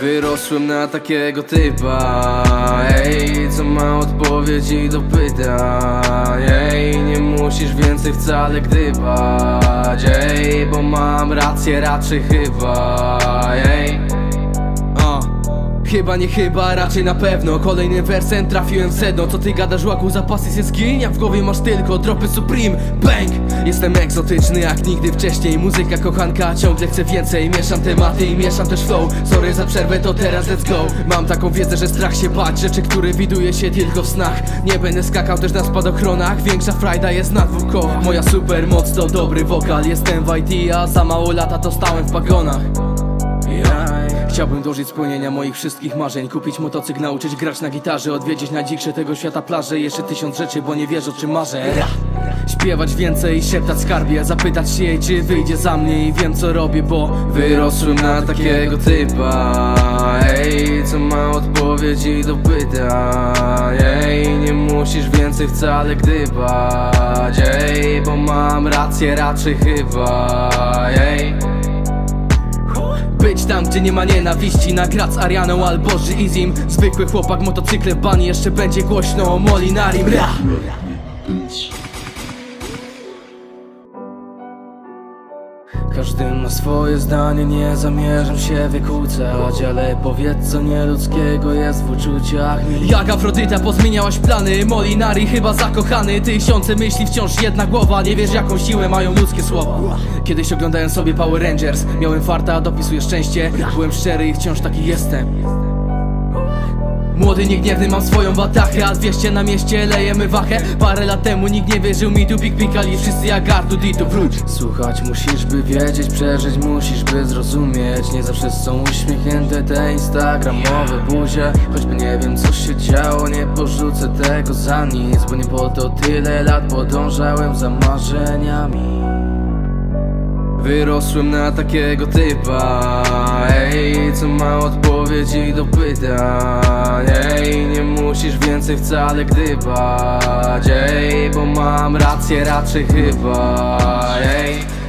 Wyrosłem na takiego typa Ej, co ma odpowiedzi do pytań Ej, nie musisz więcej wcale gdybać Ej, bo mam rację raczej chyba Ej. Chyba nie chyba, raczej na pewno. Kolejnym wersem trafiłem w sedno. Co ty gadasz łaku, zapasy się zgiń Jak w głowie masz tylko dropy Supreme. Bang! Jestem egzotyczny jak nigdy wcześniej. Muzyka kochanka, ciągle chcę więcej. Mieszam tematy i mieszam też flow. Sorry za przerwę, to teraz let's go. Mam taką wiedzę, że strach się bać. Rzeczy, które widuje się tylko w snach. Nie będę skakał też na spadochronach. Większa frajda jest na dwóch kołach. Moja super moc to dobry wokal. Jestem w IT, a za mało lata to stałem w wagonach Chciałbym dożyć spełnienia moich wszystkich marzeń Kupić motocykl, nauczyć grać na gitarze Odwiedzić najdziksze tego świata plaże Jeszcze tysiąc rzeczy, bo nie wiesz o czym marzę. Śpiewać więcej, szeptać skarbie Zapytać się jej, czy wyjdzie za mnie I wiem co robię, bo wyrosłem na takiego typa. Ej, co ma odpowiedzi do pytań? Ej, nie musisz więcej wcale gdybać. Ej, bo mam rację raczej chyba. Ej tam, gdzie nie ma nienawiści. Nagrać z Arianą albo Izim Zwykły chłopak, motocykle ban Jeszcze będzie głośno o Molinarim Ra! Każdy ma swoje zdanie, nie zamierzam się wykłócać Ale powiedz co nieludzkiego jest w uczuciach Jak Afrodyta pozmieniałaś plany? Molinari chyba zakochany. Tysiące myśli, wciąż jedna głowa. Nie wiesz jaką siłę mają ludzkie słowa. Kiedyś oglądałem sobie Power Rangers. Miałem farta, dopisuję szczęście. Byłem szczery i wciąż taki jestem Młody, niegniewny, mam swoją batachę A 200 na mieście, lejemy wachę. Parę lat temu nikt nie wierzył mi tu Big Pikali wszyscy jak Artu Dito. Wróć. Słuchać musisz by wiedzieć, przeżyć musisz by zrozumieć. Nie zawsze są uśmiechnięte te instagramowe buzie. Choćby nie wiem co się działo, nie porzucę tego za nic Bo nie po to tyle lat podążałem za marzeniami Wyrosłem na takiego typa Ej, co ma odpowiedzi do pytań Ej, nie musisz więcej wcale gdybać Ej, bo mam rację raczej chyba Ej